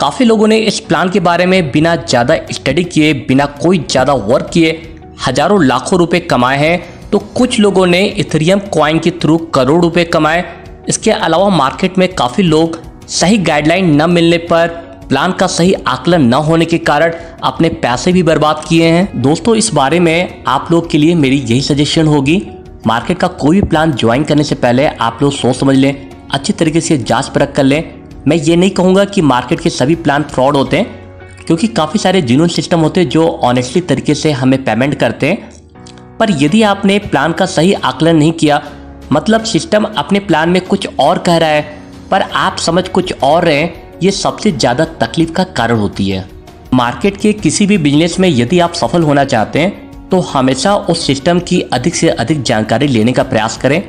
काफ़ी लोगों ने इस प्लान के बारे में बिना ज़्यादा स्टडी किए, बिना कोई ज़्यादा वर्क किए, हज़ारों लाखों रुपए कमाए हैं। तो कुछ लोगों ने इथेरियम कॉइन के थ्रू करोड़ रुपए कमाए। इसके अलावा मार्केट में काफ़ी लोग सही गाइडलाइन न मिलने पर प्लान का सही आकलन न होने के कारण अपने पैसे भी बर्बाद किए हैं। दोस्तों, इस बारे में आप लोग के लिए मेरी यही सजेशन होगी। मार्केट का कोई भी प्लान ज्वाइन करने से पहले आप लोग सोच समझ लें, अच्छी तरीके से जाँच परख कर लें। मैं ये नहीं कहूँगा कि मार्केट के सभी प्लान फ्रॉड होते हैं, क्योंकि काफ़ी सारे जिनून सिस्टम होते हैं जो ऑनेस्टली तरीके से हमें पेमेंट करते हैं। पर यदि आपने प्लान का सही आकलन नहीं किया मतलब सिस्टम अपने प्लान में कुछ और कह रहा है, पर आप समझ कुछ और रहे ये सबसे ज़्यादा तकलीफ़ का कारण होती है। मार्केट के किसी भी बिज़नेस में यदि आप सफल होना चाहते हैं तो हमेशा उस सिस्टम की अधिक से अधिक जानकारी लेने का प्रयास करें।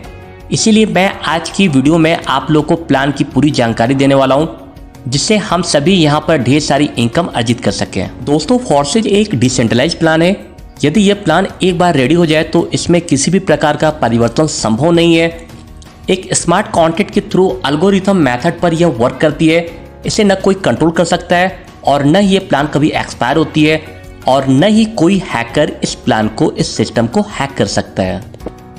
इसीलिए मैं आज की वीडियो में आप लोग को प्लान की पूरी जानकारी देने वाला हूँ, जिससे हम सभी यहाँ पर ढेर सारी इनकम अर्जित कर सकें। दोस्तों फोर्सेज एक डिसेंट्रलाइज प्लान है। यदि यह प्लान एक बार रेडी हो जाए तो इसमें किसी भी प्रकार का परिवर्तन संभव नहीं है। एक स्मार्ट कॉन्टेक्ट के थ्रू अल्गोरिथम मेथड पर यह वर्क करती है। इसे न कोई कंट्रोल कर सकता है और न ये प्लान कभी एक्सपायर होती है और न ही कोई हैकर इस प्लान को, इस सिस्टम को हैक कर सकता है।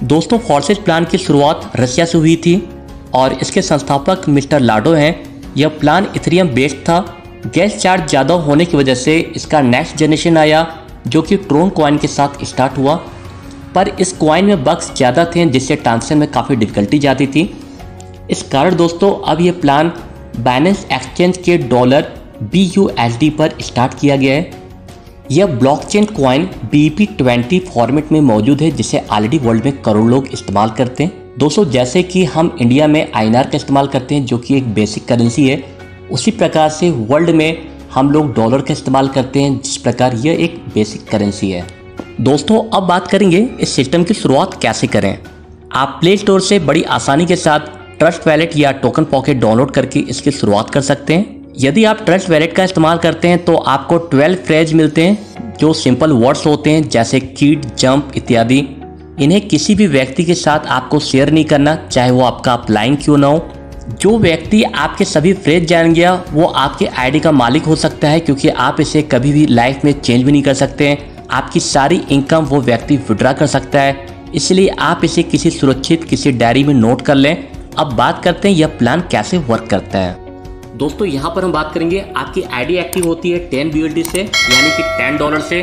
दोस्तों फॉर्सेज प्लान की शुरुआत रशिया से हुई थी और इसके संस्थापक मिस्टर लाडो हैं। यह प्लान इथेरियम बेस्ड था। गैस चार्ज ज़्यादा होने की वजह से इसका नेक्स्ट जनरेशन आया, जो कि ट्रोन कॉइन के साथ स्टार्ट हुआ। पर इस कॉइन में बग्स ज़्यादा थे, जिससे ट्रांसफ़र में काफ़ी डिफिकल्टी जाती थी। इस कारण दोस्तों, अब ये प्लान बैलेंस एक्सचेंज के डॉलर बी पर स्टार्ट किया गया है। यह blockchain coin B P twenty format में मौजूद है, जिसे ऑलरेडी वर्ल्ड में करोड़ लोग इस्तेमाल करते हैं। दोस्तों, जैसे कि हम इंडिया में आईएनआर का इस्तेमाल करते हैं, जो कि एक बेसिक करेंसी है, उसी प्रकार से वर्ल्ड में हम लोग डॉलर का इस्तेमाल करते हैं, जिस प्रकार यह एक बेसिक करेंसी है। दोस्तों, अब बात करेंगे इस सिस्टम की शुरुआत कैसे करें। आप प्ले स्टोर से बड़ी आसानी के साथ ट्रस्ट वैलेट या टोकन पॉकेट डाउनलोड करके इसकी शुरुआत कर सकते हैं। यदि आप ट्रस्ट वैलेट का इस्तेमाल करते हैं तो आपको 12 फ्रेज मिलते हैं, जो सिंपल वर्ड्स होते हैं, जैसे कीट, जंप इत्यादि। इन्हें किसी भी व्यक्ति के साथ आपको शेयर नहीं करना, चाहे वो आपका अपलाइन क्यों ना हो। जो व्यक्ति आपके सभी फ्रेज जान गया वो आपके आईडी का मालिक हो सकता है, क्योंकि आप इसे कभी भी लाइफ में चेंज भी नहीं कर सकते हैं। आपकी सारी इनकम वो व्यक्ति विड्रा कर सकता है। इसलिए आप इसे किसी सुरक्षित, किसी डायरी में नोट कर लें। अब बात करते हैं, यह प्लान कैसे वर्क करता है। दोस्तों, यहाँ पर हम बात करेंगे आपकी आईडी एक्टिव होती है टेन बी से, यानी कि टेन डॉलर से।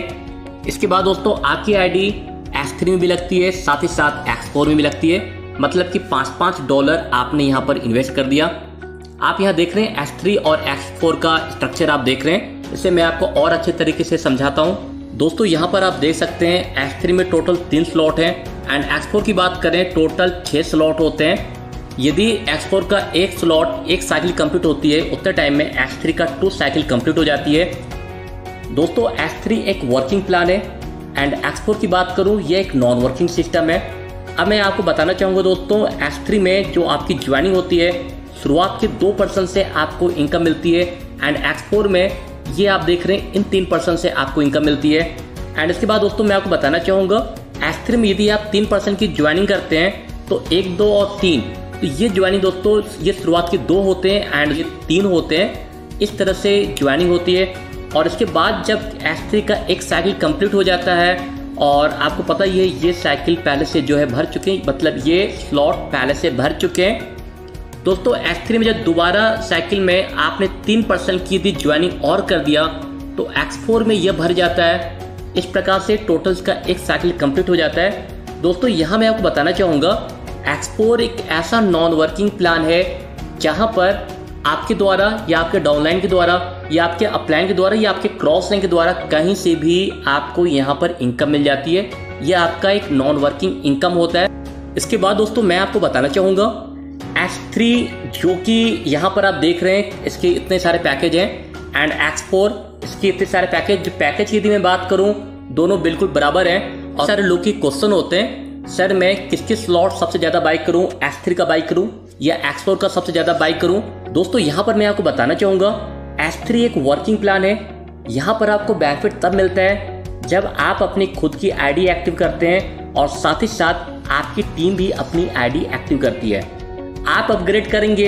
इसके बाद दोस्तों, आपकी आईडी एक्स थ्री में भी लगती है, साथ ही साथ एक्स फोर में भी लगती है। मतलब कि पाँच पाँच डॉलर आपने यहाँ पर इन्वेस्ट कर दिया। आप यहाँ देख रहे हैं एक्स थ्री और एक्स फोर का स्ट्रक्चर आप देख रहे हैं। इसे मैं आपको और अच्छे तरीके से समझाता हूँ। दोस्तों, यहाँ पर आप देख सकते हैं एक्स थ्री में टोटल तीन स्लॉट हैं। एंड एक्स फोर की बात करें टोटल छः स्लॉट होते हैं। यदि एक्सपोर का एक स्लॉट एक साइकिल कंप्लीट होती है, उतने टाइम में एक्स थ्री का टू साइकिल कंप्लीट हो जाती है। दोस्तों एक्स थ्री एक वर्किंग प्लान है एंड एक्सपोर की बात करूँ, ये एक नॉन वर्किंग सिस्टम है। अब मैं आपको बताना चाहूँगा दोस्तों एक्स थ्री में जो आपकी ज्वाइनिंग होती है, शुरुआत के दो परसेंट से आपको इनकम मिलती है एंड एक्सपोर में ये आप देख रहे हैं, इन तीन परसेंट से आपको इनकम मिलती है। एंड इसके बाद दोस्तों, मैं आपको बताना चाहूँगा एक्स में यदि आप तीन परसेंट की ज्वाइनिंग करते हैं तो एक, दो और तीन तो ये ज्वाइनिंग दोस्तों, ये शुरुआत के दो होते हैं एंड ये तीन होते हैं। इस तरह से ज्वाइनिंग होती है और इसके बाद जब एस थ्री का एक साइकिल कंप्लीट हो जाता है और आपको पता ही है, ये साइकिल पहले से जो है भर चुके हैं मतलब ये स्लॉट पहले से भर चुके हैं। दोस्तों एस थ्री में जब दोबारा साइकिल में आपने तीन परसेंट की थी ज्वाइनिंग और कर दिया तो एक्स फोर में यह भर जाता है। इस प्रकार से टोटल्स का एक साइकिल कंप्लीट हो जाता है। दोस्तों, यहाँ मैं आपको बताना चाहूँगा एक्सपोर एक ऐसा नॉन वर्किंग प्लान है, जहाँ पर आपके द्वारा या आपके डाउनलाइन के द्वारा या आपके अपलाइन के द्वारा या आपके क्रॉस लाइन के द्वारा कहीं से भी आपको यहाँ पर इनकम मिल जाती है। यह आपका एक नॉन वर्किंग इनकम होता है। इसके बाद दोस्तों, मैं आपको बताना चाहूँगा एक्स थ्री जो कि यहाँ पर आप देख रहे हैं, इसके इतने सारे पैकेज हैं एंड एक्स फोर इसके इतने सारे पैकेज पैकेज की यदि मैं बात करूँ, दोनों बिल्कुल बराबर हैं, और सारे लोग के क्वेश्चन होते हैं। सर मैं किस किस स्लॉट सबसे ज़्यादा बाइक करूँ? एक्स थ्री का बाइक करूँ? या एक्स फोर का सबसे ज़्यादा बाइक करूँ? दोस्तों, यहाँ पर मैं आपको बताना चाहूँगा एस थ्री एक वर्किंग प्लान है। यहाँ पर आपको बेनिफिट तब मिलता है जब आप अपनी खुद की आईडी एक्टिव करते हैं और साथ ही साथ आपकी टीम भी अपनी आईडी एक्टिव करती है। आप अपग्रेड करेंगे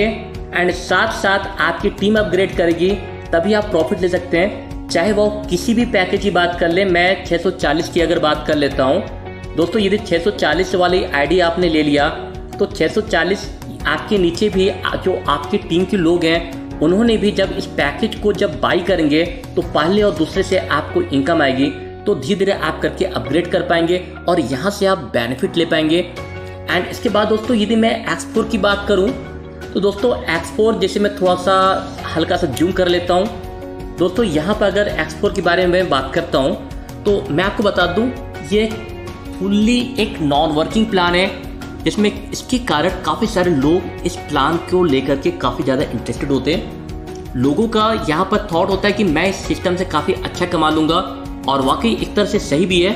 एंड साथ साथ आपकी टीम अपग्रेड करेगी, तभी आप प्रॉफिट ले सकते हैं। चाहे वो किसी भी पैकेज की बात कर ले, मैं 640 की अगर बात कर लेता हूँ दोस्तों यदि 640 वाली आईडी आपने ले लिया तो 640 आपके नीचे भी, जो आपकी टीम के लोग हैं, उन्होंने भी जब इस पैकेज को जब बाई करेंगे तो पहले और दूसरे से आपको इनकम आएगी तो धीरे धीरे आप करके अपग्रेड कर पाएँगे और यहाँ से आप बेनिफिट ले पाएँगे। एंड इसके बाद दोस्तों, यदि मैं एक्सपोर की बात करूँ तो दोस्तों एक्सपोर जैसे मैं थोड़ा सा हल्का सा जूम कर लेता हूँ। दोस्तों, यहाँ पर अगर एक्सपोर के बारे में बात करता हूँ तो मैं आपको बता दूँ, ये फुल्ली एक नॉन वर्किंग प्लान है, जिसमें इसके कारण काफ़ी सारे लोग इस प्लान को लेकर के काफ़ी ज़्यादा इंटरेस्टेड होते हैं। लोगों का यहाँ पर थॉट होता है कि मैं इस सिस्टम से काफ़ी अच्छा कमा लूँगा, और वाकई एक तरह से सही भी है।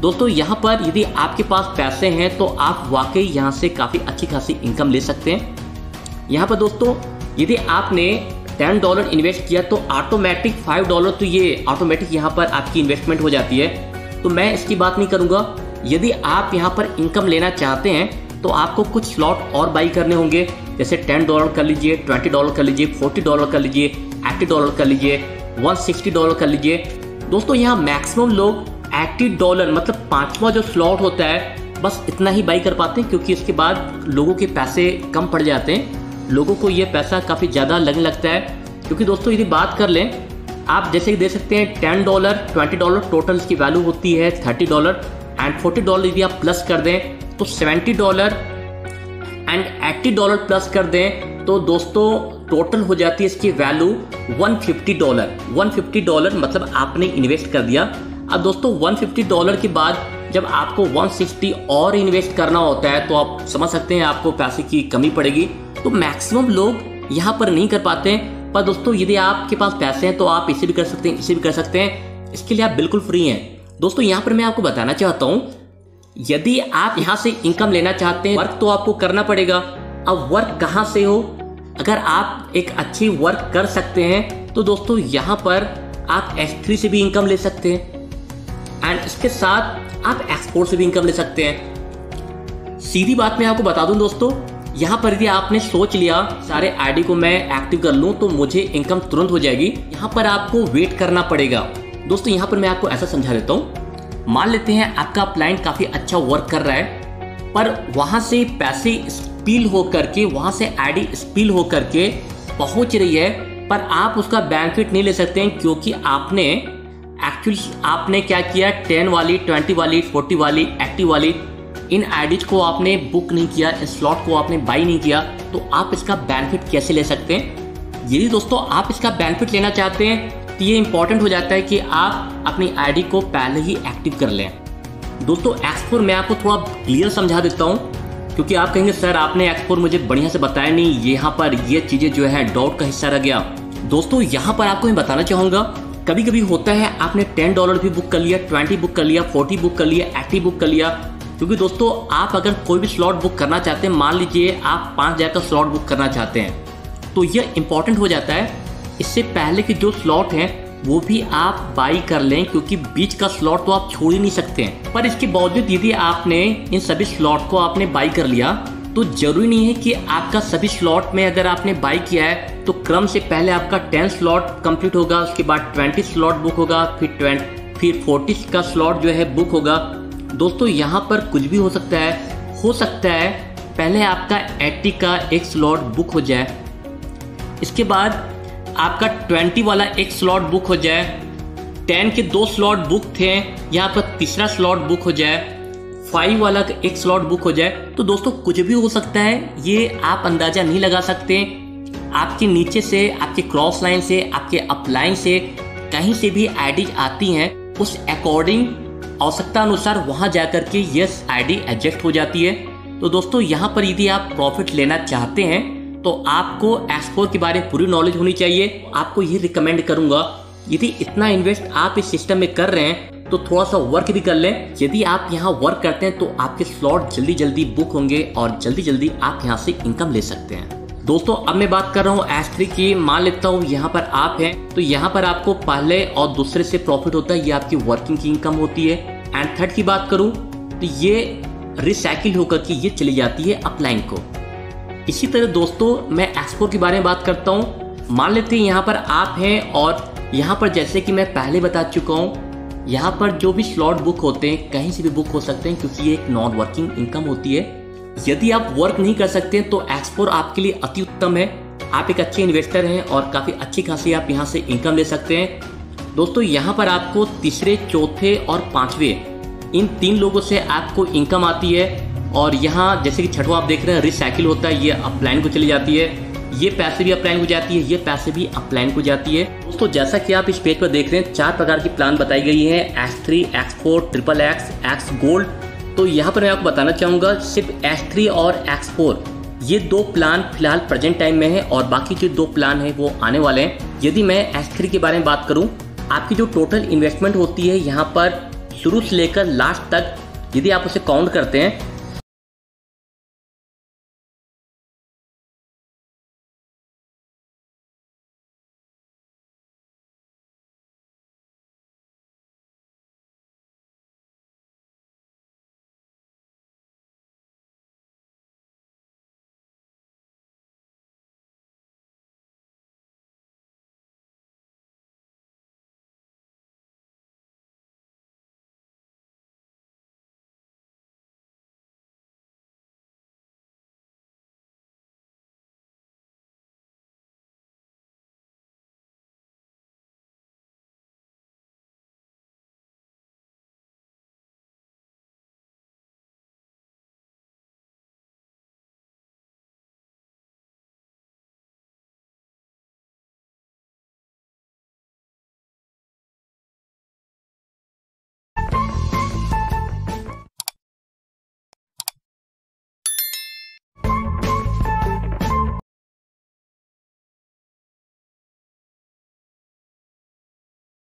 दोस्तों, यहाँ पर यदि आपके पास पैसे हैं तो आप वाकई यहाँ से काफ़ी अच्छी खासी इनकम ले सकते हैं। यहाँ पर दोस्तों, यदि आपने टेन डॉलर इन्वेस्ट किया तो ऑटोमेटिक फाइव डॉलर तो ये ऑटोमेटिक यहाँ पर आपकी इन्वेस्टमेंट हो जाती है। तो मैं इसकी बात नहीं करूँगा। यदि आप यहाँ पर इनकम लेना चाहते हैं तो आपको कुछ स्लॉट और बाई करने होंगे। जैसे टेन डॉलर कर लीजिए ट्वेंटी डॉलर कर लीजिए फोर्टी डॉलर कर लीजिए एट्टी डॉलर कर लीजिए वन सिक्सटी डॉलर कर लीजिए। दोस्तों, यहाँ मैक्सिमम लोग एट्टी डॉलर मतलब पांचवा जो स्लॉट होता है, बस इतना ही बाई कर पाते हैं, क्योंकि इसके बाद लोगों के पैसे कम पड़ जाते हैं। लोगों को ये पैसा काफ़ी ज़्यादा लगने लगता है। क्योंकि दोस्तों, यदि बात कर लें, आप जैसे कि दे सकते हैं ten dollar twenty dollar total इसकी वैल्यू होती है thirty dollar and forty dollar यदि आप प्लस कर दें तो seventy dollar and eighty dollar plus कर दें तो दोस्तों टोटल हो जाती है इसकी वैल्यू 150 डॉलर 150 डॉलर मतलब आपने इन्वेस्ट कर दिया। अब दोस्तों 150 डॉलर के बाद जब आपको 160 और इन्वेस्ट करना होता है तो आप समझ सकते हैं आपको पैसे की कमी पड़ेगी। तो मैक्सिमम लोग यहाँ पर नहीं कर पाते हैं। पर दोस्तों, यदि आपके पास पैसे हैं तो आप इसे भी कर सकते हैं, इसे भी कर सकते हैं। इसके लिए आप बिल्कुल फ्री हैं। दोस्तों, यहाँ पर मैं आपको बताना चाहता हूँ, यदि आप यहाँ से इनकम लेना चाहते हैं वर्क तो आपको करना पड़ेगा। अब वर्क कहाँ से हो? अगर आप एक अच्छी वर्क कर सकते हैं तो दोस्तों, यहाँ पर आप S3 से भी इनकम ले सकते हैं। एंड इसके साथ आप एक्सपोर्ट से भी इनकम ले सकते हैं। सीधी बात मैं आपको बता दूँ दोस्तों, यहाँ पर यदि आपने सोच लिया, सारे आईडी को मैं एक्टिव कर लूँ तो मुझे इनकम तुरंत हो जाएगी। यहाँ पर आपको वेट करना पड़ेगा। दोस्तों, यहाँ पर मैं आपको ऐसा समझा देता हूँ। मान लेते हैं आपका क्लाइंट काफ़ी अच्छा वर्क कर रहा है, पर वहाँ से पैसे स्पील हो करके, वहाँ से आईडी स्पील हो करके पहुँच रही है, पर आप उसका बेनिफिट नहीं ले सकते हैं, क्योंकि आपने एक्चुअली आपने क्या किया टेन वाली ट्वेंटी वाली फोर्टी वाली एट्टी वाली, इन आईडीज को आपने बुक नहीं किया, इस स्लॉट को आपने बाई नहीं किया तो आप इसका बेनिफिट कैसे ले सकते हैं? यदि दोस्तों, आप इसका बेनिफिट लेना चाहते हैं तो ये इंपॉर्टेंट हो जाता है कि आप अपनी आईडी को पहले ही एक्टिव कर लें। दोस्तों एक्सपोर मैं आपको थोड़ा क्लियर समझा देता हूँ, क्योंकि आप कहेंगे, सर, आपने एक्सपोर मुझे बढ़िया से बताया नहीं, यहाँ पर ये चीज़ें जो है डाउट का हिस्सा रह गया। दोस्तों, यहाँ पर आपको मैं बताना चाहूँगा कभी कभी होता है, आपने टेन डॉलर भी बुक कर लिया ट्वेंटी बुक कर लिया फोर्टी बुक कर लिया एट्टी बुक कर लिया, क्योंकि दोस्तों, आप अगर कोई भी स्लॉट बुक करना चाहते हैं, मान लीजिए आप पाँच हज़ार का स्लॉट बुक करना चाहते हैं तो यह इंपॉर्टेंट हो जाता है इससे पहले के जो स्लॉट हैं, वो भी आप बाई कर लें, क्योंकि बीच का स्लॉट तो आप छोड़ ही नहीं सकते हैं। पर इसके बावजूद यदि आपने इन सभी स्लॉट को आपने बाई कर लिया तो ज़रूरी नहीं है कि आपका सभी स्लॉट में अगर आपने बाई किया है तो क्रम से पहले आपका टेन स्लॉट कंप्लीट होगा, उसके बाद ट्वेंटी स्लॉट बुक होगा, फिर ट्वेंटी फिर फोर्टी का स्लॉट जो है बुक होगा। दोस्तों, यहाँ पर कुछ भी हो सकता है। हो सकता है पहले आपका एट्टी का एक स्लॉट बुक हो जाए। इसके बाद आपका ट्वेंटी वाला एक स्लॉट बुक हो जाए टेन के दो स्लॉट बुक थे, यहाँ पर तीसरा स्लॉट बुक हो जाए फाइव वाला का एक स्लॉट बुक हो जाए तो दोस्तों कुछ भी हो सकता है, ये आप अंदाज़ा नहीं लगा सकते। आपके नीचे से, आपके क्रॉस लाइन से, आपके अपलाइन से कहीं से भी आईडीज आती हैं, उस अकॉर्डिंग आवश्यकता अनुसार वहाँ जाकर के यस आईडी एडजस्ट हो जाती है। तो दोस्तों यहाँ पर यदि आप प्रॉफिट लेना चाहते हैं तो आपको एक्सपोर के बारे में पूरी नॉलेज होनी चाहिए। आपको ये रिकमेंड करूँगा, यदि इतना इन्वेस्ट आप इस सिस्टम में कर रहे हैं तो थोड़ा सा वर्क भी कर लें। यदि आप यहाँ वर्क करते हैं तो आपके स्लॉट जल्दी जल्दी बुक होंगे और जल्दी जल्दी आप यहाँ से इनकम ले सकते हैं। दोस्तों, अब मैं बात कर रहा हूँ एस थ्री की। मान लेता हूँ, यहाँ पर आप हैं तो यहाँ पर आपको पहले और दूसरे से प्रॉफिट होता है, ये आपकी वर्किंग की इनकम होती है। एंड थर्ड की बात करूँ तो ये रिसाइकिल होकर के ये चली जाती है अपलाइन को। इसी तरह दोस्तों, मैं एक्सपोर्ट के बारे में बात करता हूँ। मान लेते हैं यहाँ पर आप हैं और यहाँ पर जैसे कि मैं पहले बता चुका हूँ, यहाँ पर जो भी स्लॉट बुक होते हैं, कहीं से भी बुक हो सकते हैं क्योंकि ये एक नॉन वर्किंग इनकम होती है। यदि आप वर्क नहीं कर सकते तो एक्सपोर आपके लिए अति उत्तम है। आप एक अच्छे इन्वेस्टर हैं और काफ़ी अच्छी खासी आप यहाँ से इनकम ले सकते हैं। दोस्तों, यहाँ पर आपको तीसरे, चौथे और पाँचवें, इन तीन लोगों से आपको इनकम आती है। और यहाँ जैसे कि छठवा आप देख रहे हैं रिसाइकिल होता है, ये अपलाइन को चली जाती है। ये पैसे भी अपलाइन को जाती है, ये पैसे भी अपलाइन को जाती है। दोस्तों, जैसा कि आप इस पेज पर देख रहे हैं, चार प्रकार की प्लान बताई गई है X three X four triple X X gold तो यहाँ पर मैं आपको बताना चाहूँगा, सिर्फ़ एक्स और एक्स फोर ये दो प्लान फ़िलहाल प्रेजेंट टाइम में है और बाकी जो दो प्लान है वो आने वाले हैं। यदि मैं थ्री के बारे में बात करूँ, आपकी जो टोटल इन्वेस्टमेंट होती है यहाँ पर शुरू से लेकर लास्ट तक, यदि आप उसे काउंट करते हैं